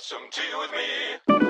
some tea with me.